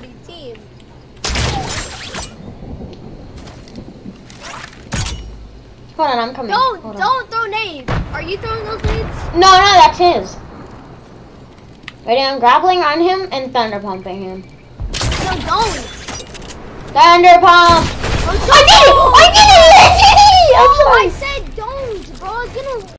buddy team. Hold on, I'm coming. Don't, Hold don't throw nades. Are you throwing those nades? No, no, that's his. Ready, I'm grappling on him and thunder pumping him. No, don't. Thunder pump! I so I did it! I did it! I did it! I'm Oh, I sorry.